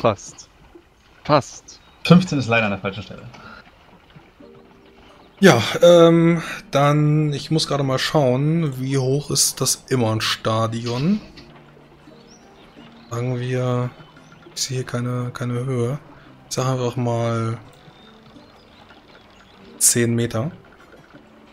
Fast. Fast. 15 ist leider an der falschen Stelle. Ja, ähm, dann, ich muss gerade mal schauen, wie hoch ist das Immern-Stadion? Sagen wir, ich sehe hier keine, keine Höhe. Ich sage einfach mal 10 Meter.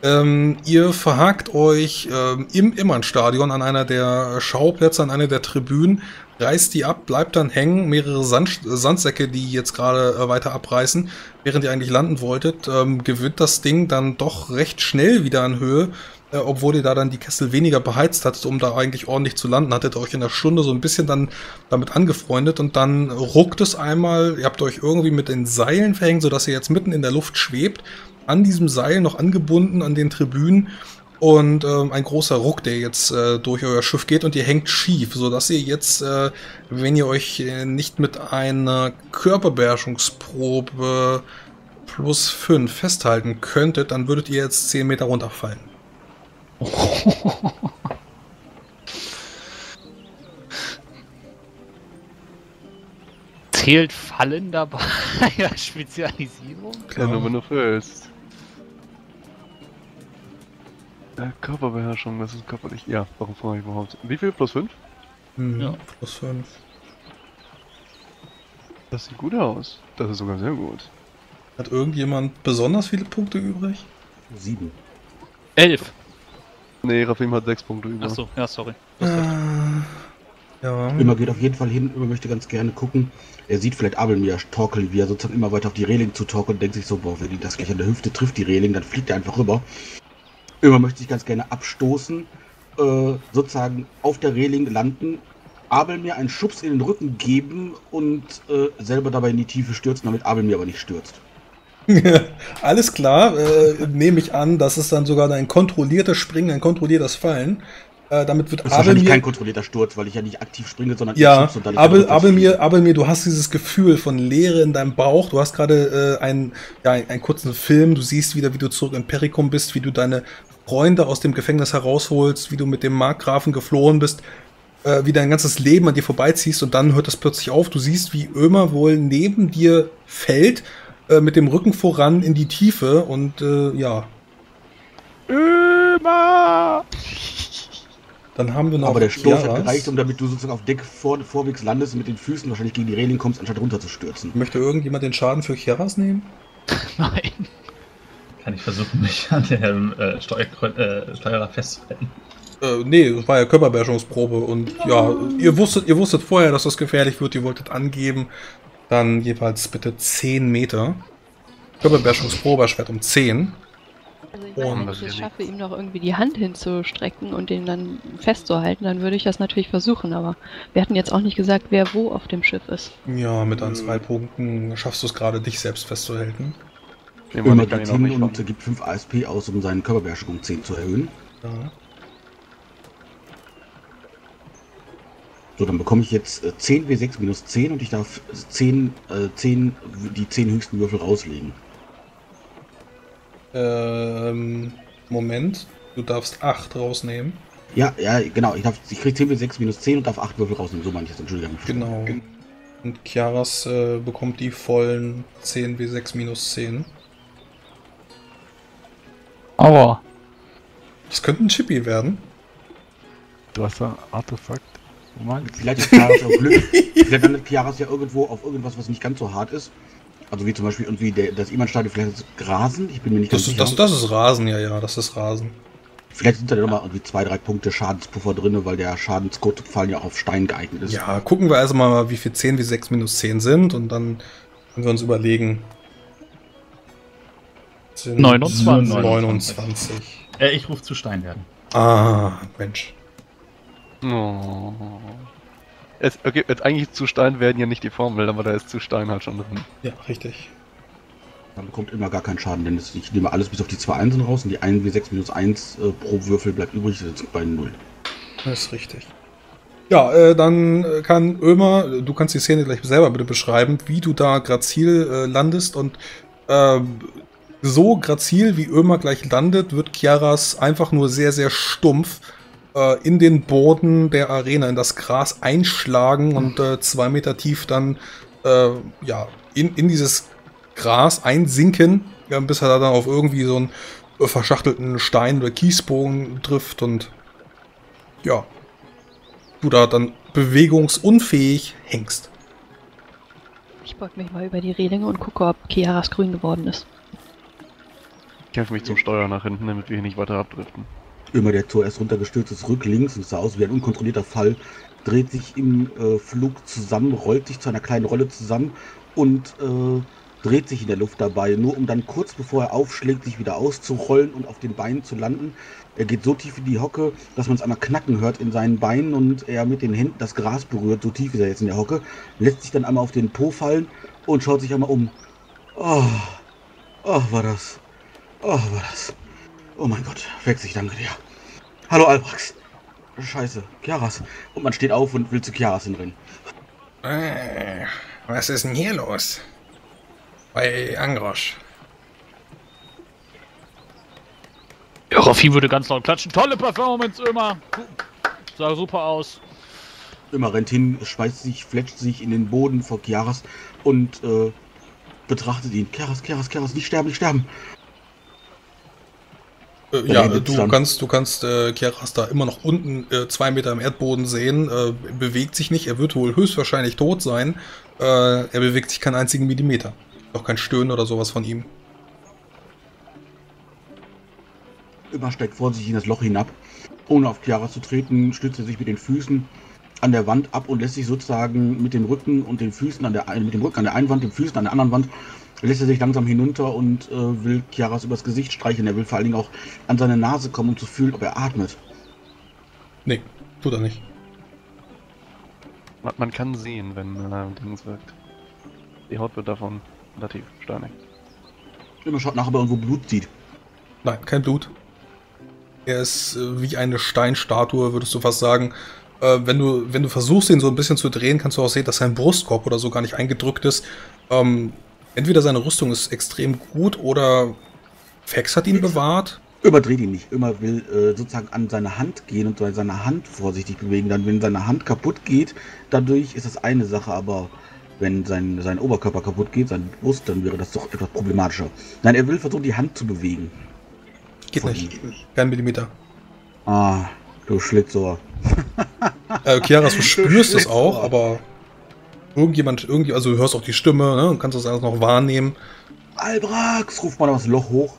Ähm, ihr verhakt euch ähm, im Immern-Stadion an einer der Schauplätze, an einer der Tribünen, reißt die ab, bleibt dann hängen, mehrere Sand Sandsäcke, die jetzt gerade äh, weiter abreißen, während ihr eigentlich landen wolltet, ähm, gewinnt das Ding dann doch recht schnell wieder an Höhe, äh, obwohl ihr da dann die Kessel weniger beheizt hattet, um da eigentlich ordentlich zu landen, hattet ihr euch in der Stunde so ein bisschen dann damit angefreundet und dann ruckt es einmal, ihr habt euch irgendwie mit den Seilen verhängt, sodass ihr jetzt mitten in der Luft schwebt, an diesem Seil noch angebunden an den Tribünen und ähm, ein großer Ruck, der jetzt äh, durch euer Schiff geht und ihr hängt schief, sodass ihr jetzt, äh, wenn ihr euch äh, nicht mit einer Körperbeherrschungsprobe plus 5 festhalten könntet, dann würdet ihr jetzt 10 Meter runterfallen. Zählt Fallen dabei? ja, Spezialisierung? Ja, nur wenn du füllst. Äh, Körperbeherrschung, das ist körperlich. Ja, warum frage ich überhaupt? Wie viel? Plus 5? Mhm, Ja. Plus 5. Das sieht gut aus. Das ist sogar sehr gut. Hat irgendjemand besonders viele Punkte übrig? Sieben. Elf. Nee, Rafim hat 6 Punkte über. Achso, ja, sorry. Äh, ja. Immer geht auf jeden Fall hin, immer möchte ganz gerne gucken. Er sieht vielleicht Abelmir torkeln, wie er sozusagen immer weiter auf die Reling zu torkeln und denkt sich so, boah, wenn die das gleich an der Hüfte trifft, die Reling, dann fliegt er einfach rüber. Immer möchte ich ganz gerne abstoßen, äh, sozusagen auf der Reling landen, Abelmir einen Schubs in den Rücken geben und äh, selber dabei in die Tiefe stürzen, damit Abelmir aber nicht stürzt. Alles klar, äh, nehme ich an, das ist dann sogar ein kontrolliertes Springen, ein kontrolliertes Fallen. Äh, damit wird Das ist wahrscheinlich Abelmir... kein kontrollierter Sturz, weil ich ja nicht aktiv springe, sondern ich Ja, schubse und dadurch Abel, runterfliege. Abelmir, Abelmir, du hast dieses Gefühl von Leere in deinem Bauch. Du hast gerade äh, einen, ja, einen, einen kurzen Film. Du siehst wieder, wie du zurück in Perikum bist, wie du deine Freunde aus dem Gefängnis herausholst, wie du mit dem Markgrafen geflohen bist, äh, wie dein ganzes Leben an dir vorbeiziehst und dann hört das plötzlich auf. Du siehst, wie Ömer wohl neben dir fällt, äh, mit dem Rücken voran in die Tiefe und äh, ja, Ömer! Dann haben wir noch Aber der Stoß Chiaras. hat gereicht, um damit du sozusagen auf Deck vor, vorwegs landest und mit den Füßen wahrscheinlich gegen die Reling kommst, anstatt runterzustürzen. Möchte irgendjemand den Schaden für Chiaras nehmen? Nein. Kann ich versuchen, mich an dem äh, äh, Steuerer festzuhalten. Äh, nee, das war ja Körperbeherrschungsprobe und ja, ihr wusstet, ihr wusstet vorher, dass das gefährlich wird, ihr wolltet angeben. Dann jeweils bitte 10 Meter. Körperbeherrschungsprobe erschwert um 10. Also ich Oh, meine, wenn ich es schaffe, ihm noch irgendwie die Hand hinzustrecken und den dann festzuhalten, dann würde ich das natürlich versuchen, aber wir hatten jetzt auch nicht gesagt, wer wo auf dem Schiff ist. Ja, mit an zwei Punkten schaffst du es gerade, dich selbst festzuhalten. Ich ihn auch hin nicht und fangen. gibt 5 ASP aus, um seine Körperbeherrschung um 10 zu erhöhen. Ja. So, dann bekomme ich jetzt äh, 10 W6 minus 10 und ich darf 10, äh, 10, die 10 höchsten Würfel rauslegen. Ähm, Moment, du darfst 8 rausnehmen. Ja, ja, genau. Ich, darf, ich kriege 10 W6 minus 10 und darf 8 Würfel rausnehmen. So meine ich das. Entschuldigung. Genau. Und Chiaras äh, bekommt die vollen 10 W6 minus 10. Aua. Das könnte ein Chippy werden. Du hast da Artefakt. Moment. Vielleicht ist Chiaras ja Glück. Vielleicht landet Chiaras ja irgendwo auf irgendwas, was nicht ganz so hart ist. Also wie zum Beispiel irgendwie der, das Iman-Stadion vielleicht ist Grasen. Ich bin mir nicht Das ganz ist, das, sicher. das ist Rasen, ja, ja, das ist Rasen. Vielleicht sind da nochmal irgendwie zwei, drei Punkte Schadenspuffer drin, weil der allem ja auch auf Stein geeignet ist. Ja, gucken wir also mal, wie viel 10 wie 6 minus 10 sind und dann können wir uns überlegen. Sind 29. 29. Äh, ich rufe zu Stein werden. Ah, Mensch. Oh. Es, okay, jetzt eigentlich zu Stein werden ja nicht die Formel, aber da ist zu Stein halt schon drin. Ja, richtig. Dann bekommt immer gar keinen Schaden, denn es- ich nehme alles bis auf die zwei Einsen raus und die 1 W6 minus 1 äh, pro Würfel bleibt übrig, das ist bei 0. Das ist richtig. Ja, äh, dann kann Ömer, du kannst die Szene gleich selber bitte beschreiben, wie du da grazil äh, landest und äh, so grazil wie Ömer gleich landet, wird Chiaras einfach nur sehr, sehr stumpf äh, in den Boden der Arena, in das Gras einschlagen und äh, zwei Meter tief dann äh, ja, in, in dieses Gras einsinken, ja, bis er dann auf irgendwie so einen äh, verschachtelten Stein oder Kiesbogen trifft und ja, du da dann bewegungsunfähig hängst. Ich beug mich mal über die Relinge und gucke, ob Kiaras grün geworden ist. Ich helfe mich zum Steuer nach hinten, damit wir hier nicht weiter abdriften. Immer der zuerst runtergestürzt ist, rücklinks und sah aus wie ein unkontrollierter Fall, dreht sich im äh, Flug zusammen, rollt sich zu einer kleinen Rolle zusammen und äh, dreht sich in der Luft dabei, nur um dann kurz bevor er aufschlägt, sich wieder auszurollen und auf den Beinen zu landen. Er geht so tief in die Hocke, dass man es einmal knacken hört in seinen Beinen und er mit den Händen das Gras berührt, so tief ist er jetzt in der Hocke, lässt sich dann einmal auf den Po fallen und schaut sich einmal um. Oh, oh, war das. Oh, war das. Oh mein Gott, Rex, ich danke dir. Hallo Albrax. Scheiße, Chiaras. Und man steht auf und will zu Chiaras hinrennen. Äh, was ist denn hier los? Bei Angrosch. Ja, Raffi würde ganz laut klatschen. Tolle Performance immer. Sah super aus. Immer rennt hin, schmeißt sich, fletscht sich in den Boden vor Chiaras und äh, betrachtet ihn. Chiaras, Chiaras, Chiaras, nicht sterben, nicht sterben. Äh, ja, endet du dann. kannst, du kannst äh, Kiaras da immer noch unten äh, zwei Meter im Erdboden sehen, äh, bewegt sich nicht, er wird wohl höchstwahrscheinlich tot sein. Äh, er bewegt sich keinen einzigen Millimeter. Auch kein Stöhnen oder sowas von ihm. Immer steigt vorsichtig in das Loch hinab. Ohne auf Chiara zu treten, stützt er sich mit den Füßen an der Wand ab und lässt sich sozusagen mit dem Rücken und den Füßen an der mit dem Rücken an der einen Wand, den Füßen an der anderen Wand, lässt er sich langsam hinunter und äh, will Chiaras übers Gesicht streicheln. Er will vor allen Dingen auch an seine Nase kommen, um zu fühlen, ob er atmet. Nee, tut er nicht. Man, man kann sehen, wenn äh, Dings wirkt. Die Haut wird davon relativ steinig. Immer schaut nach, ob er irgendwo Blut sieht. Nein, kein Blut. Er ist äh, wie eine Steinstatue, würdest du fast sagen. Äh, wenn, du, wenn du versuchst, ihn so ein bisschen zu drehen, kannst du auch sehen, dass sein Brustkorb oder so gar nicht eingedrückt ist. Ähm, entweder seine Rüstung ist extrem gut oder Fex hat ihn bewahrt. Überdreht ihn nicht. Immer will äh, sozusagen an seine Hand gehen und seine Hand vorsichtig bewegen. Dann, wenn seine Hand kaputt geht, dadurch ist das eine Sache, aber wenn sein, sein Oberkörper kaputt geht, sein Brust, dann wäre das doch etwas problematischer. Nein, er will versuchen, die Hand zu bewegen. Geht Von nicht. ihm. Kein Millimeter. Ah, du Schlitzohr. Äh, Chiaras, du spürst es Schlitzohr. auch, aber irgendjemand, irgendwie, also du hörst auch die Stimme, ne, und kannst das alles noch wahrnehmen. Albrax, ruft man aus Loch hoch,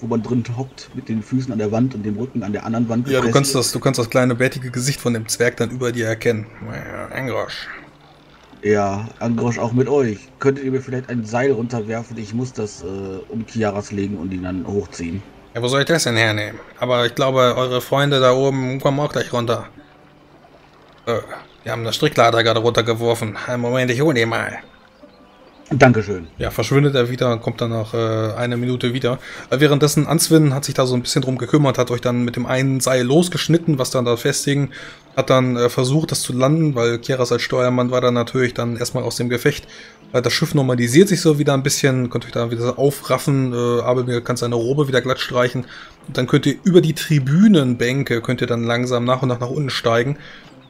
wo man drin hockt, mit den Füßen an der Wand und dem Rücken an der anderen Wand. Ja, du kannst das, du kannst das kleine bärtige Gesicht von dem Zwerg dann über dir erkennen. Ja, Engrosch. Ja, Angrosch auch mit euch. Könntet ihr mir vielleicht ein Seil runterwerfen? Ich muss das äh, um Chiaras legen und ihn dann hochziehen. Ja, wo soll ich das denn hernehmen? Aber ich glaube, eure Freunde da oben kommen auch gleich runter. Äh, die haben das Stricklader gerade runtergeworfen. Einen Moment, ich hole die mal. Dankeschön. Ja, verschwindet er wieder und kommt dann nach äh, einer Minute wieder. Äh, währenddessen Answin hat sich da so ein bisschen drum gekümmert, hat euch dann mit dem einen Seil losgeschnitten, was dann da festhing, hat dann äh, versucht, das zu landen, weil Kieras als Steuermann war dann natürlich dann erstmal aus dem Gefecht. Äh, das Schiff normalisiert sich so wieder ein bisschen, könnt euch da wieder aufraffen, äh, Abelmir kann seine Robe wieder glatt streichen. Und dann könnt ihr über die Tribünenbänke, könnt ihr dann langsam nach und nach nach unten steigen.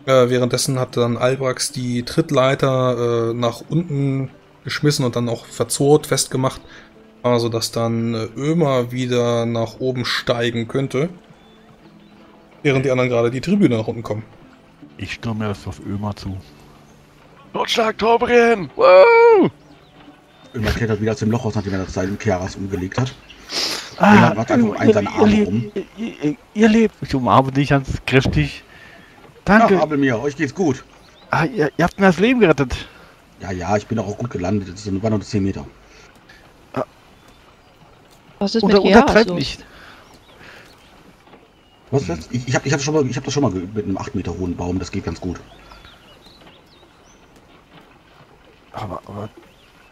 Äh, währenddessen hat dann Albrax die Trittleiter äh, nach unten geschmissen und dann auch verzurrt festgemacht, also dass dann äh, Ömer wieder nach oben steigen könnte, während die anderen gerade die Tribüne nach unten kommen. Ich stürme erst auf Ömer zu. Notschlag, Torbrin! Wow! Immer klettert wieder aus dem Loch raus, nachdem er das Seil Chiaras umgelegt hat. Ah, Ja, warte einfach einen seinen Arm lebt, rum. Ihr, ihr, ihr lebt. Ich umarme dich ganz kräftig. Danke. Ach, Abelmir, euch geht's gut. ah, ihr, ihr habt mir das Leben gerettet. Ja, ja, ich bin auch gut gelandet. Das waren noch 10 Meter. Was ist Unter, mit untertreibt los? nicht. Was ist das? Ich, ich habe ich hab das schon mal, ich hab das schon mal geübt mit einem 8 Meter hohen Baum. Das geht ganz gut. Aber, aber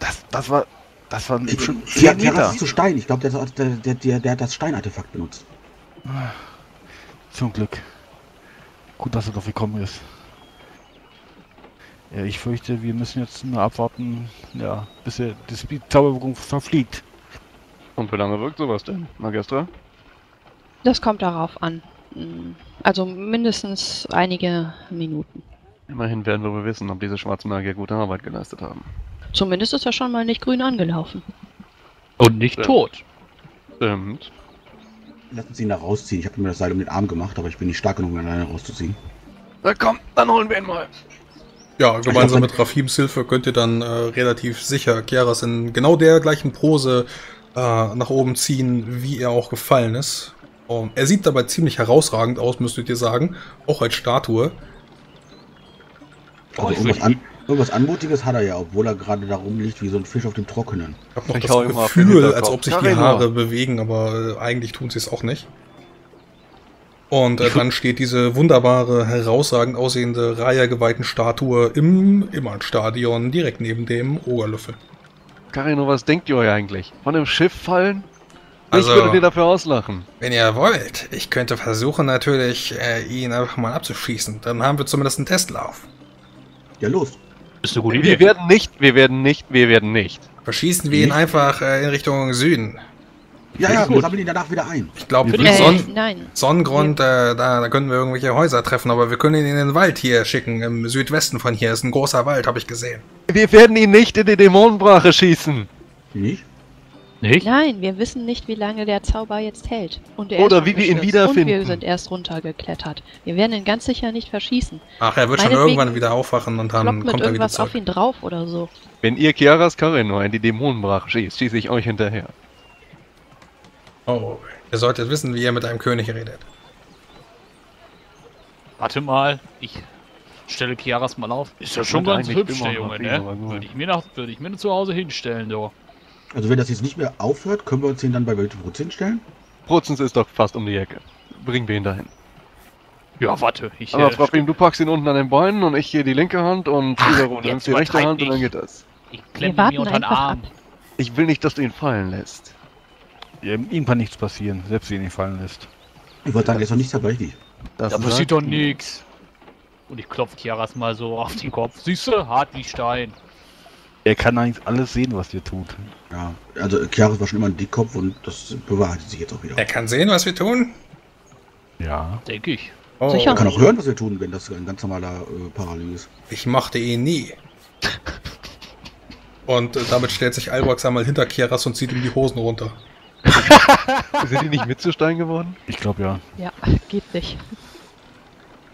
das, das war, das waren Ich, ja, 10 Chiaras Meter. ist zu Stein. Ich glaube, der, der, der, der, der hat das Steinartefakt benutzt. Zum Glück. Gut, dass er dafür gekommen ist. Ja, ich fürchte, wir müssen jetzt nur abwarten, ja, bis er die Zauberwirkung verfliegt. Und wie lange wirkt sowas denn, Magistra? Das kommt darauf an. Hm, Also mindestens einige Minuten. Immerhin werden wir wohl wissen, ob diese schwarzen Magier gute Arbeit geleistet haben. Zumindest ist er schon mal nicht grün angelaufen. Und nicht Ja. tot. Stimmt. Lassen Sie ihn da rausziehen. Ich habe mir das Seil um den Arm gemacht, aber ich bin nicht stark genug, um ihn alleine rauszuziehen. Na komm, dann holen wir ihn mal. Ja, gemeinsam mit Rafims Hilfe könnt ihr dann äh, relativ sicher Kiaras in genau der gleichen Pose äh, nach oben ziehen, wie er auch gefallen ist. Und er sieht dabei ziemlich herausragend aus, müsstet ihr sagen, auch als Statue. Also Oh, ich irgendwas, würd- an, irgendwas Anmutiges hat er ja, obwohl er gerade da rumliegt wie so ein Fisch auf dem Trockenen. Ich habe noch Ich das Gefühl, als ob sich die Karinor. Haare bewegen, aber äh, eigentlich tun sie es auch nicht. Und äh, dann steht diese wunderbare, herausragend aussehende, Raya-geweihten Statue im Immernstadion direkt neben dem Ogerlöffel. Karino, was denkt ihr euch eigentlich? Von dem Schiff fallen? Also- ich würde dir dafür auslachen. Wenn ihr wollt, ich könnte versuchen natürlich, äh, ihn einfach mal abzuschießen. Dann haben wir zumindest einen Testlauf. Ja, los. Ist eine gute Wir Idee. werden nicht, wir werden nicht, wir werden nicht. Verschießen wir ihn Nicht? einfach äh, in Richtung Süden. Ja, ja, wir sammeln ihn danach wieder ein. Ich glaube, Äh, Son nein. Sonnengrund, äh, da, da können wir irgendwelche Häuser treffen, aber wir können ihn in den Wald hier schicken, im Südwesten von hier. Ist ein großer Wald, habe ich gesehen. Wir werden ihn nicht in die Dämonenbrache schießen. Nicht? Nicht? Nein, wir wissen nicht, wie lange der Zauber jetzt hält. Und er Oder ist wie wir ihn wiederfinden. Und wir sind erst runtergeklettert. Wir werden ihn ganz sicher nicht verschießen. Ach, er wird schon irgendwann wieder aufwachen und dann Kloppt mit kommt er wieder irgendwas auf zurück. ihn drauf oder so. Wenn ihr Chiaras Karino in die Dämonenbrache schießt, schieße ich euch hinterher. Oh, ihr solltet wissen, wie ihr mit einem König redet. Warte mal, ich stelle Chiaras mal auf. Ist ja schon ganz hübsch, der Junge, ne? Würde ich mir nach, würde ich mir zu Hause hinstellen, du. Also wenn das jetzt nicht mehr aufhört, können wir uns ihn dann bei welchem Prozent stellen? Brutzens ist doch fast um die Ecke. Bringen wir ihn dahin. Ja, warte, ich. Aber äh, Frapim, du packst ihn unten an den Beinen und ich hier die linke Hand und jetzt nimmst die rechte Hand und dann geht das. ich klemme mir unter den einfach Arm. ab. Ich will nicht, dass du ihn fallen lässt. Ja, ihm kann nichts passieren, selbst wenn ihn fallen lässt. Ich wollte sagen, der ist doch nicht zerbrechlich. Das Da passiert doch nix. Und ich klopfe Chiaras mal so auf den Kopf. Süße, hart wie Stein. Er kann eigentlich alles sehen, was ihr tut. Ja, also Chiaris war schon immer ein Dickkopf und das bewahrheitet sich jetzt auch wieder. Er kann sehen, was wir tun. Ja. Denke ich. Oh, Sicher. Er kann auch hören, was wir tun, wenn das ein ganz normaler äh, Parallel ist. ich mochte ihn nie. Und äh, damit stellt sich Albox einmal hinter Kiaras und zieht ihm die Hosen runter. Sind die nicht Mitzustein geworden? Ich glaube ja. Ja, geht nicht.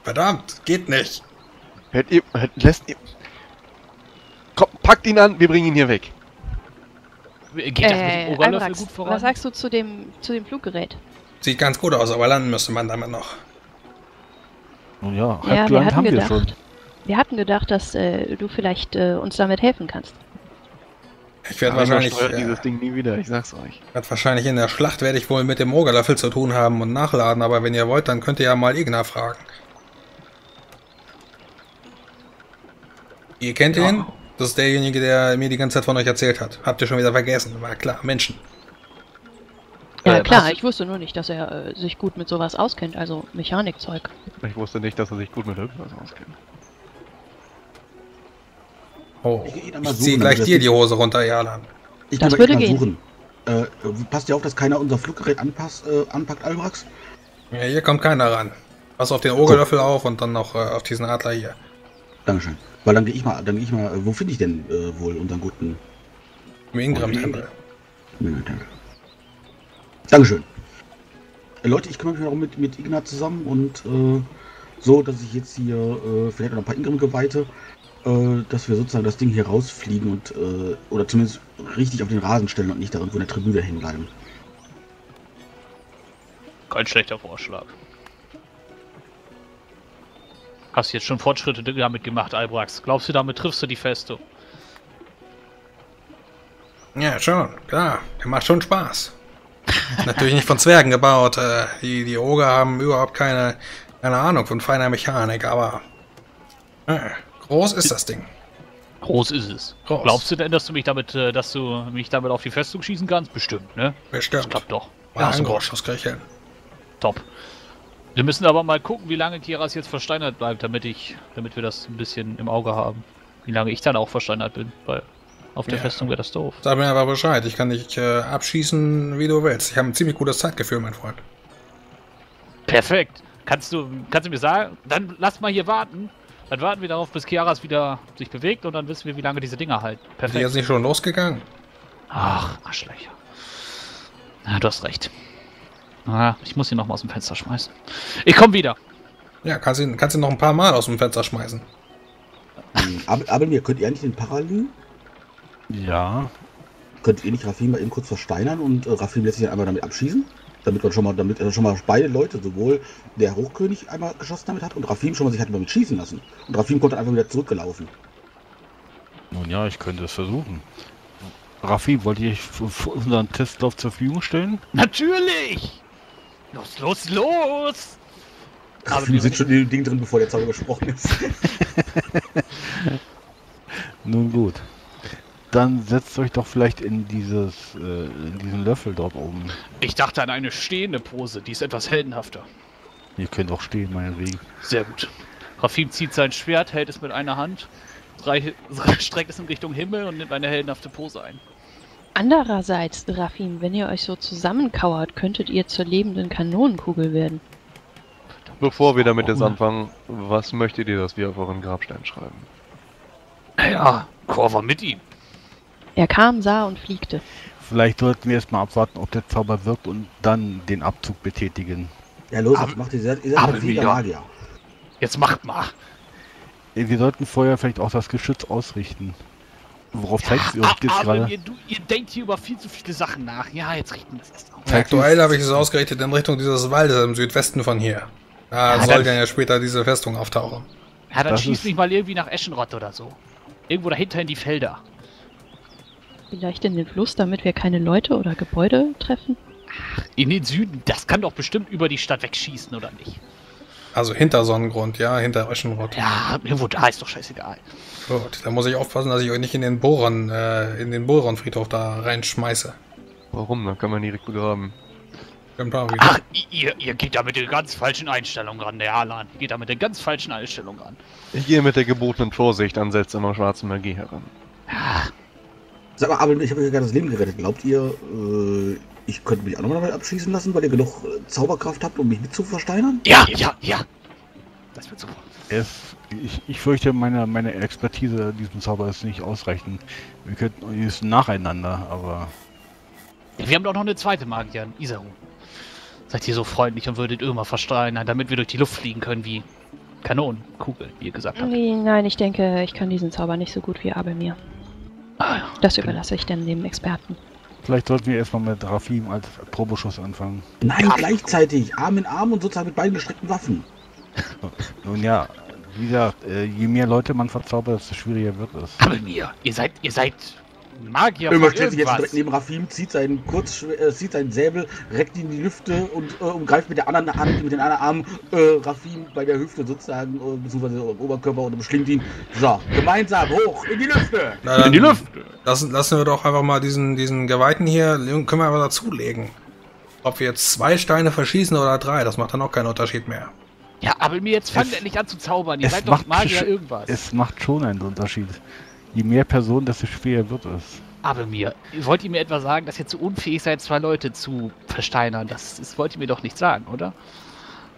Verdammt, geht nicht. Hätt ihr, hätt, lässt ihr... Komm, packt ihn an, wir bringen ihn hier weg. Geht das mit dem Äh, Ogerlöffel Albrax, gut voran? was sagst du zu dem, zu dem Fluggerät? Sieht ganz gut aus, aber landen müsste man damit noch. Nun ja, Ja, wir Halbgland hatten haben wir gedacht. schon. Wir hatten gedacht, dass äh, du vielleicht äh, uns damit helfen kannst. Ich werde wahrscheinlich, äh, dieses Ding nie wieder, ich sag's euch. werd wahrscheinlich in der Schlacht werde ich wohl mit dem Ogerlöffel zu tun haben und nachladen, aber wenn ihr wollt, dann könnt ihr ja mal Igna fragen. Ihr kennt ihn? Das ist derjenige, der mir die ganze Zeit von euch erzählt hat. Habt ihr schon wieder vergessen? War klar, Menschen. Ja, Äh, klar, ich wusste nur nicht, dass er äh, sich gut mit sowas auskennt, also Mechanikzeug. Ich wusste nicht, dass er sich gut mit irgendwas auskennt. Oh, Ich ich suchen, ziehe gleich dir die Hose runter, Jalan. Ich Das würde gehen. suchen. Äh, passt ja auf, dass keiner unser Fluggerät anpasst, äh, anpackt, Albrax? Ja, hier kommt keiner ran. Pass auf den Ogerlöffel auf und dann noch äh, auf diesen Adler hier. Dankeschön. Weil dann gehe ich mal, dann gehe ich mal, wo finde ich denn äh, wohl unseren guten Im Ingram-Tempel. Minotempel? Dankeschön. Äh, Leute, ich kümmere mich darum mit, mit Ignat zusammen und äh, so, dass ich jetzt hier äh, vielleicht noch ein paar Ingram-Geweihte, äh, dass wir sozusagen das Ding hier rausfliegen und äh, oder zumindest richtig auf den Rasen stellen und nicht da irgendwo in der Tribüne hängen bleiben. Kein schlechter Vorschlag. Hast jetzt schon Fortschritte damit gemacht, Albrax? Glaubst du, damit triffst du die Festung? Ja, schon, klar. Der macht schon Spaß. Natürlich nicht von Zwergen gebaut. Äh, die, die Oger haben überhaupt keine, keine Ahnung von feiner Mechanik, aber äh, groß ist das Ding. Groß ist es. Groß. Glaubst du denn, dass du mich damit, äh, dass du mich damit auf die Festung schießen kannst? Bestimmt, ne? Das Bestimmt. klappt doch. Mal hast ein du Groschschuss krieg ich hin. Top. Wir müssen aber mal gucken, wie lange Kiras jetzt versteinert bleibt, damit ich, damit wir das ein bisschen im Auge haben. Wie lange ich dann auch versteinert bin, weil auf der Ja. Festung wäre das doof. Sag mir aber Bescheid. Ich kann dich äh, abschießen, wie du willst. Ich habe ein ziemlich gutes Zeitgefühl, mein Freund. Perfekt. Kannst du, kannst du mir sagen, dann lass mal hier warten Dann warten wir darauf, bis Chiaras wieder sich bewegt und dann wissen wir, wie lange diese Dinger halten. Ist die Perfekt. jetzt nicht schon losgegangen? Ach, Arschlöcher. Ja, du hast recht. Ah, ich muss ihn noch mal aus dem Fenster schmeißen. Ich komme wieder. Ja, kannst ihn, kannst ihn noch ein paar Mal aus dem Fenster schmeißen. Hm, Aber, aber mir könnt ihr eigentlich den Parallel? Ja, Könnt ihr nicht Rafim mal eben kurz versteinern und äh, Rafim lässt sich dann einmal damit abschießen? Damit man schon mal, damit er schon mal beide Leute, sowohl der Hochkönig einmal geschossen damit hat und Rafim schon mal sich hat damit schießen lassen. Und Rafim dann einfach wieder zurückgelaufen. nun ja, ich könnte es versuchen. Wollte ich für, für unseren Testlauf zur Verfügung stellen? Natürlich! Los, los, los! Aber Rafim wir- sitzt schon in dem Ding drin, bevor der Zauber gesprochen ist. Nun gut. Dann setzt euch doch vielleicht in dieses, äh, in diesen Löffel dort oben. Ich dachte an eine stehende Pose, die ist etwas heldenhafter. Ihr könnt auch stehen, meinetwegen. Sehr gut. Rafim zieht sein Schwert, hält es mit einer Hand, streckt es in Richtung Himmel und nimmt eine heldenhafte Pose ein. Andererseits, Rafim, wenn ihr euch so zusammenkauert, könntet ihr zur lebenden Kanonenkugel werden. Bevor wir damit jetzt anfangen, was möchtet ihr, dass wir auf euren Grabstein schreiben? Ja, Korver mit ihm. Er kam, sah und fliegte. Vielleicht sollten wir erstmal abwarten, ob der Zauber wirkt und dann den Abzug betätigen. Ja, los, jetzt macht ihr, seid ihr seid ja. Magier. Jetzt macht mal. Äh, Wir sollten vorher vielleicht auch das Geschütz ausrichten. Worauf zeigt ihr euch Ah, das aber gerade? ihr, ihr denkt hier über viel zu viele Sachen nach. Ja, jetzt richten wir das erst auf. Aktuell habe ich es ausgerichtet in Richtung dieses Waldes im Südwesten von hier. Da Ja, soll dann- dann ja später diese Festung auftauchen. Ja, dann Das schieß mich mal irgendwie nach Eschenrott oder so. Irgendwo dahinter in die Felder. Vielleicht in den Fluss, damit wir keine Leute oder Gebäude treffen? In den Süden. Das kann doch bestimmt über die Stadt wegschießen, oder nicht? Also hinter Sonnengrund, ja, hinter Öschenrott. Ja, irgendwo da ist doch scheißegal. Gut, da muss ich aufpassen, dass ich euch nicht in den Boron, äh, in den Boron-Friedhof da reinschmeiße. Warum? Dann kann man ihn direkt begraben. Ach, ihr, ihr geht da mit der ganz falschen Einstellung ran, der Alan. Ihr geht da mit der ganz falschen Einstellung ran. Ich gehe mit der gebotenen Vorsicht an seltsamer schwarze Magie heran. Sag mal, aber ich habe euch ja gerade das Leben gerettet. Glaubt ihr, äh, ich könnte mich auch nochmal damit abschießen lassen, weil ihr genug äh, Zauberkraft habt, um mich mit zu versteinern? Ja, ja, ja. Das wird super. Es, ich, ich fürchte, meine, meine Expertise diesem Zauber ist nicht ausreichend. Wir könnten es nacheinander, aber Wir haben doch noch eine zweite Magierin, Isaru. Seid ihr so freundlich und würdet Irma verstrahlen, damit wir durch die Luft fliegen können wie Kanonenkugeln, wie ihr gesagt habt. Nein, ich denke, ich kann diesen Zauber nicht so gut wie Abelmir. Ah, ja. Das überlasse ich dann dem Experten. vielleicht sollten wir erstmal mit Rafim als Probeschuss anfangen. Nein, gleichzeitig. Arm in Arm und sozusagen mit beiden gestreckten Waffen. Nun ja, wie gesagt, äh, je mehr Leute man verzaubert, desto schwieriger wird es. Aber mir, ihr seid, ihr seid Magier von stellt sich jetzt direkt neben Rafim, zieht seinen Kurz, äh, zieht seinen Säbel, reckt ihn in die Lüfte und äh, umgreift mit der anderen Hand, mit den anderen Arm äh, Rafim bei der Hüfte sozusagen, äh, beziehungsweise am Oberkörper und umschlingt ihn. So, gemeinsam hoch in die Lüfte! Na, In die Luft! Lassen, lassen wir doch einfach mal diesen, diesen Geweihten hier, können wir aber dazulegen. Ob wir jetzt zwei Steine verschießen oder drei, das macht dann auch keinen Unterschied mehr. Ja, aber mir jetzt fangt endlich an zu zaubern. Ihr seid doch macht Magier irgendwas. Es macht schon einen Unterschied. Je mehr Personen, desto schwerer wird es. Aber mir, wollt ihr mir etwa sagen, dass ihr zu unfähig seid, zwei Leute zu versteinern? Das, das wollt ihr mir doch nicht sagen, oder?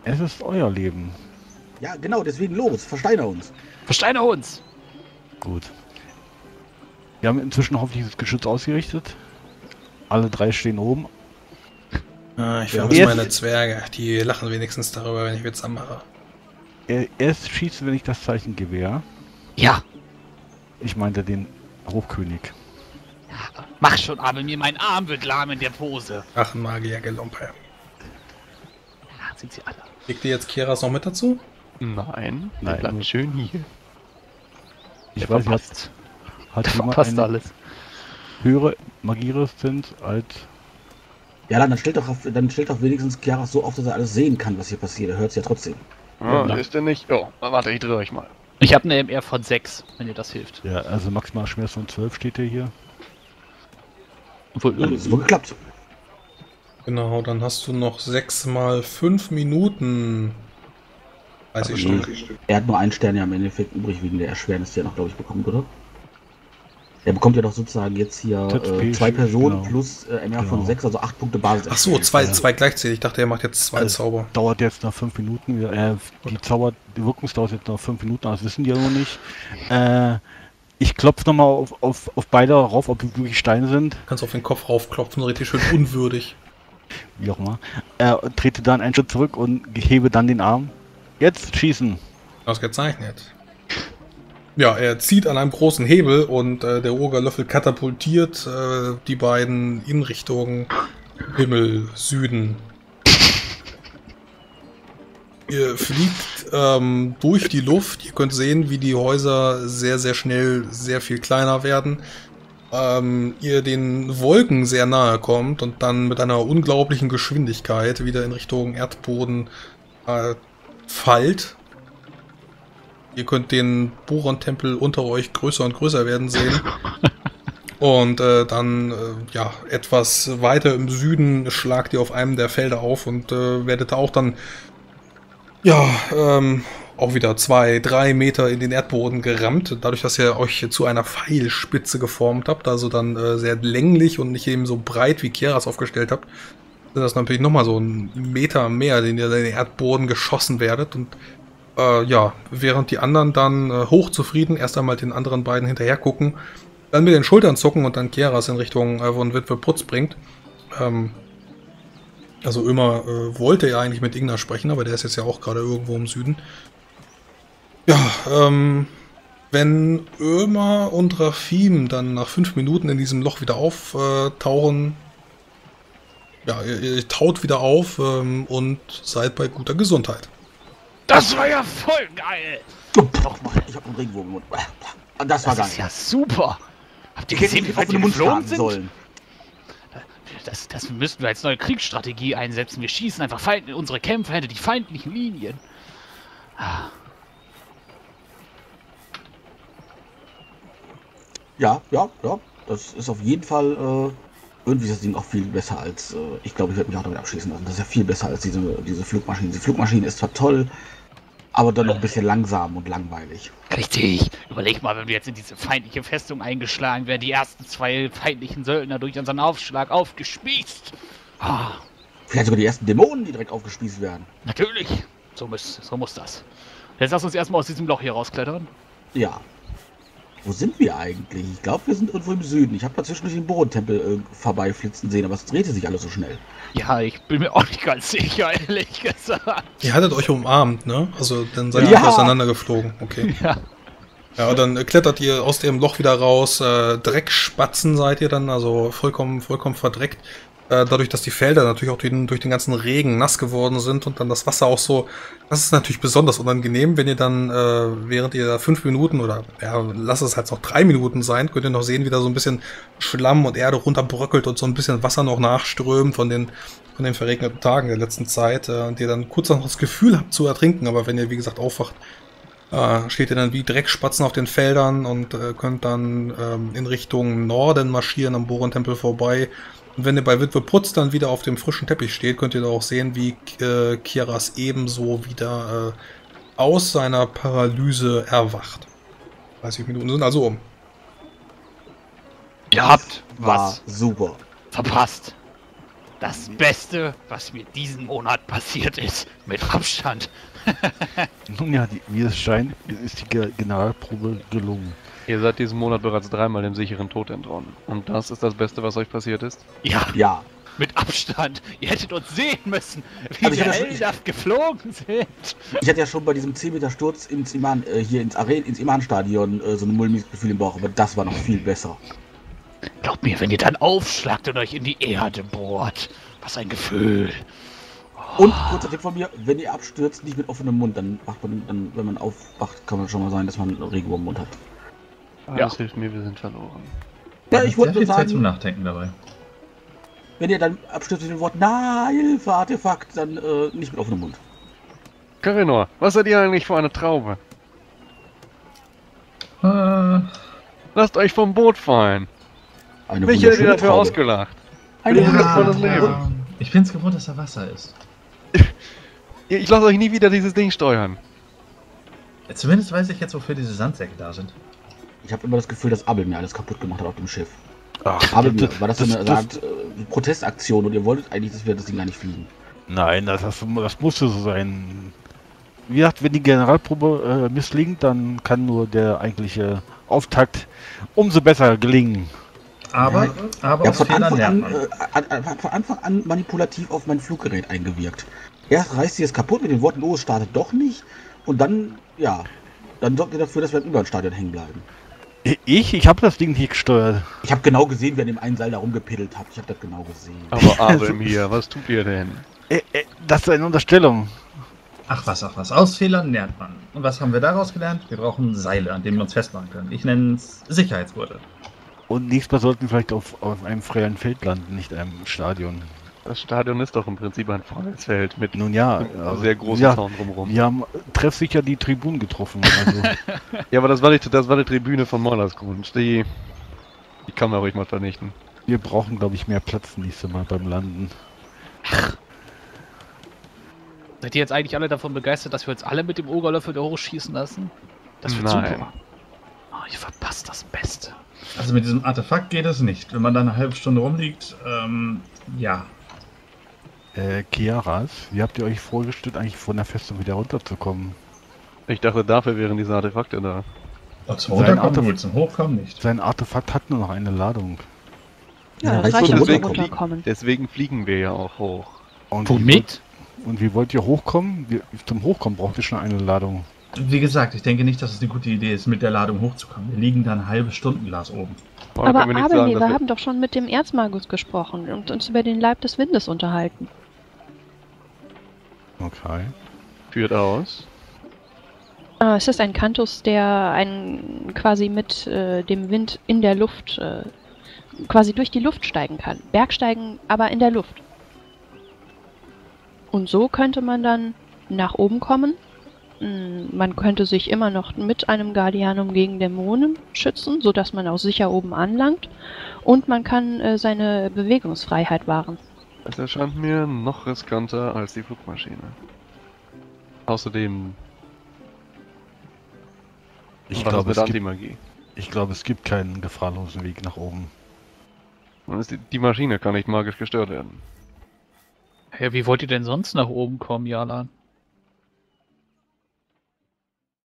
Es ist euer Leben. Ja, genau, deswegen los, versteiner uns. Versteiner uns! Gut. Wir haben inzwischen hoffentlich das Geschütz ausgerichtet. Alle drei stehen oben. Äh, ich vermisse meine Zwerge. Die lachen wenigstens darüber, wenn ich Witze mache. Er- Erst schießen wir nicht das Zeichengewehr. Ja, Ich meinte den Hochkönig. mach schon, aber mir mein Arm wird lahm in der Pose. Ach, Magier, Gelumpe. Ja, sind sie alle. Legt ihr jetzt Kiras noch mit dazu? Nein, Nein, bleibt schön hier. Ich Der weiß verpasst. hat, hat Der verpasst alles. höhere Magieresistenz als... Ja, dann, dann stellt doch, auf- dann stellt doch wenigstens Chiaras so auf, dass er alles sehen kann, was hier passiert. Er hört es ja trotzdem. Ah, Ja. ist der nicht? Oh, warte, ich drehe euch mal. Ich habe eine MR von 6, wenn ihr das hilft. Ja, also maximal Schmerz von 12 steht ja hier. Obwohl, Ja, das ist wohl geklappt. Genau, dann hast du noch sechs mal fünf Minuten. 30 Aber Stück. Er hat nur einen Stern ja im Endeffekt übrig wegen der Erschwernis, die er noch, glaube ich, bekommt, oder? Er bekommt ja doch sozusagen jetzt hier äh, zwei Personen genau. plus äh, MR von Genau. 6, also 8 Punkte Basis. Ach so, zwei, zwei gleichzeitig. Ich dachte, er macht jetzt zwei Also, Zauber. Dauert jetzt noch fünf Minuten. Äh, die Zauber, die Wirkungsdauer ist jetzt noch fünf Minuten, das wissen die ja noch nicht. Äh, ich klopfe nochmal auf, auf, auf beide rauf, ob die wirklich Steine sind. Kannst auf den Kopf raufklopfen, richtig schön unwürdig. Wie auch immer. Äh, trete dann einen Schritt zurück und hebe dann den Arm. Jetzt schießen. Ausgezeichnet. Ja, er zieht an einem großen Hebel und äh, der Ogerlöffel katapultiert äh, die beiden in Richtung Himmel, Süden. Ihr fliegt ähm, durch die Luft. Ihr könnt sehen, wie die Häuser sehr, sehr schnell sehr viel kleiner werden. Ähm, ihr den Wolken sehr nahe kommt und dann mit einer unglaublichen Geschwindigkeit wieder in Richtung Erdboden äh, fallt. Ihr könnt den Boron-Tempel unter euch größer und größer werden sehen. Und äh, dann, äh, ja, etwas weiter im Süden schlagt ihr auf einem der Felder auf und äh, werdet auch dann, ja, ähm, auch wieder zwei, drei Meter in den Erdboden gerammt. Dadurch, dass ihr euch zu einer Pfeilspitze geformt habt, also dann äh, sehr länglich und nicht eben so breit wie Keras aufgestellt habt, sind das natürlich nochmal so ein Meter mehr, den ihr in den Erdboden geschossen werdet. Und äh, ja, während die anderen dann äh, hochzufrieden erst einmal den anderen beiden hinterher gucken, dann mit den Schultern zucken und dann Keras in Richtung äh, von Witwe Putz bringt. Ähm, also Ömer äh, wollte ja eigentlich mit Igna sprechen, aber der ist jetzt ja auch gerade irgendwo im Süden. Ja, ähm, wenn Ömer und Rafim dann nach fünf Minuten in diesem Loch wieder auftauchen, ja, ihr, ihr taut wieder auf ähm, und seid bei guter Gesundheit. Das war ja voll geil! Nochmal, ich hab einen Regenwurm im Mund. Das war Das gar ist nicht. ja super! Habt ihr gesehen, wie weit wir Mund geflogen sind? sollen. Das, das müssten wir als neue Kriegsstrategie einsetzen. Wir schießen einfach Feind in unsere Kämpfer hinter die feindlichen Linien. Ja, ja, ja. Das ist auf jeden Fall, äh, irgendwie ist das Ding auch viel besser als, äh, ich glaube, ich werde mich auch damit abschließen lassen. Das ist ja viel besser als diese, diese Flugmaschine. Diese Flugmaschine ist zwar toll, aber dann noch ein bisschen langsam und langweilig. Richtig. Überleg mal, wenn wir jetzt in diese feindliche Festung eingeschlagen wären, die ersten zwei feindlichen Söldner durch unseren Aufschlag aufgespießt. Ah, Vielleicht sogar die ersten Dämonen, die direkt aufgespießt werden. natürlich. So muss, so muss das. Jetzt lass uns erstmal aus diesem Loch hier rausklettern. Ja. Wo sind wir eigentlich? Ich glaube, wir sind irgendwo im Süden. Ich habe da zwischendurch den Bohrentempel äh, vorbeiflitzen sehen, aber es drehte sich alles so schnell. Ja, ich bin mir auch nicht ganz sicher, ehrlich gesagt. Ihr hattet euch umarmt, ne? Also dann seid ihr Ja. auseinandergeflogen. Okay. Ja. Ja, und dann äh, klettert ihr aus dem Loch wieder raus. Äh, Dreckspatzen seid ihr dann, also vollkommen, vollkommen verdreckt. Äh, dadurch, dass die Felder natürlich auch durch den, ganzen Regen nass geworden sind und dann das Wasser auch so. Das ist natürlich besonders unangenehm, wenn ihr dann, äh, während ihr da fünf Minuten oder ja, lasst es halt noch drei Minuten sein, könnt ihr noch sehen, wie da so ein bisschen Schlamm und Erde runterbröckelt und so ein bisschen Wasser noch nachströmt von den, von den verregneten Tagen der letzten Zeit äh, und ihr dann kurz noch das Gefühl habt zu ertrinken, aber wenn ihr, wie gesagt, aufwacht, äh, steht ihr dann wie Dreckspatzen auf den Feldern und äh, könnt dann ähm, in Richtung Norden marschieren am Bohrentempel vorbei. Und wenn ihr bei Witwe Putz dann wieder auf dem frischen Teppich steht, könnt ihr da auch sehen, wie äh, Kiras ebenso wieder äh, aus seiner Paralyse erwacht. 30 Minuten sind also um. Ihr habt was super. verpasst. Das Beste, was mir diesen Monat passiert ist. Mit Abstand. Nun ja, die, wie es scheint, ist die Ge- Generalprobe gelungen. Ihr seid diesen Monat bereits dreimal dem sicheren Tod entronnen. Und das ist das Beste, was euch passiert ist? Ja, Ja. mit Abstand. Ihr hättet uns sehen müssen, wie Also ich wir das- heldenhaft geflogen sind. Ich hatte ja schon bei diesem 10 Meter Sturz ins Iman, äh, hier ins Arena, ins Iman-Stadion äh, so ein mulmiges Gefühl im Bauch, aber das war noch viel besser. Glaubt mir, wenn ihr dann aufschlagt und euch in die Erde bohrt. Was ein Gefühl. Und kurzer Tipp von mir, wenn ihr abstürzt, nicht mit offenem Mund, dann wacht man, dann, wenn man aufwacht, kann man schon mal sein, dass man einen Regenwurm im Mund hat. Ah, Ja. Das hilft mir, wir sind verloren. Ja, ich wollte Sehr nur viel Zeit zum sagen, Nachdenken dabei. wenn ihr dann abstürzt mit dem Wort Na, Hilfe, Artefakt, dann äh, nicht mit offenem Mund. Karinor, was seid ihr eigentlich für eine Traube? Äh, Lasst euch vom Boot fallen. Eine Mich wunderschöne dafür Traube. ausgelacht. Eine Ja. wunderschöne volles Leben. Traube. ich bin's gewohnt, dass da Wasser ist. Ich lasse euch nie wieder dieses Ding steuern. Zumindest weiß ich jetzt, wofür diese Sandsäcke da sind. Ich habe immer das Gefühl, dass Abel mir alles kaputt gemacht hat auf dem Schiff. Ach, Abel, das- war das so das- eine das- Art äh, Protestaktion und ihr wolltet eigentlich, dass wir das Ding gar nicht fliegen? Nein, das, das, das musste so sein. Wie gesagt, wenn die Generalprobe äh, misslingt, dann kann nur der eigentliche Auftakt umso besser gelingen. Aber, Ja, aber aus von Anfang an, man. äh, an, an, von Anfang an manipulativ auf mein Fluggerät eingewirkt. Erst reißt sie es kaputt mit den Worten, oh, es startet doch nicht. Und dann, ja, dann sorgt ihr dafür, dass wir im Überstadion hängen bleiben. Ich? Ich habe das Ding nicht gesteuert. Ich habe genau gesehen, wie ihr an dem einen Seil da rumgepedelt habt. Ich habe das genau gesehen. Aber Abel hier, was tut ihr denn? Äh, äh, das ist eine Unterstellung. Ach was, ach was. Aus Fehlern lernt man. Und was haben wir daraus gelernt? Wir brauchen Seile, an denen wir uns festmachen können. Ich nenne es Sicherheitsgurte. Und nächstes Mal sollten wir vielleicht auf, auf einem freien Feld landen, nicht einem Stadion. Das Stadion ist doch im Prinzip ein freies Feld mit Nun ja, einem sehr großen ja, Zaun drumherum. wir haben treffsicher die Tribünen getroffen. Also, Ja, aber das war, die, das war die Tribüne von Mollers Grund. Die, die kann man ruhig mal vernichten. wir brauchen, glaube ich, mehr Platz nächstes Mal beim Landen. Seid ihr jetzt eigentlich alle davon begeistert, dass wir uns alle mit dem Ogerlöffel da hochschießen lassen? Das wird Nein. super. Oh, ihr verpasst das Beste. Also mit diesem Artefakt geht es nicht. Wenn man da eine halbe Stunde rumliegt, ähm, ja. Äh, Kiaras, wie habt ihr euch vorgestellt, eigentlich von der Festung wieder runterzukommen? Ich dachte, dafür wären diese Artefakte da. Und zum Sein Runterkommen gut, zum Hochkommen nicht. Sein Artefakt hat nur noch eine Ladung. Ja, Ja, das reicht reicht deswegen- Runterkommen. Deswegen fliegen wir ja auch hoch. Und wie wollt- Womit? Und wie wollt ihr hochkommen? Wir, zum Hochkommen braucht ihr schon eine Ladung. Wie gesagt, ich denke nicht, dass es eine gute Idee ist, mit der Ladung hochzukommen. Wir liegen da ein halbes Stundenglas oben. Allem Aber Abel, sagen, wir wir- haben doch schon mit dem Erzmagus gesprochen und uns über den Leib des Windes unterhalten. Okay. führt aus. Äh, es ist ein Kantus, der einen quasi mit äh, dem Wind in der Luft, äh, quasi durch die Luft steigen kann. Bergsteigen, aber in der Luft. Und so könnte man dann nach oben kommen. Mm, Man könnte sich immer noch mit einem Guardianum gegen Dämonen schützen, sodass man auch sicher oben anlangt. Und man kann äh, seine Bewegungsfreiheit wahren. Es erscheint mir noch riskanter als die Flugmaschine. Außerdem, Ich glaube, es gibt, ich glaube, es gibt keinen gefahrlosen Weg nach oben. Die, die Maschine kann nicht magisch gestört werden. Ja, wie wollt ihr denn sonst nach oben kommen, Jalan?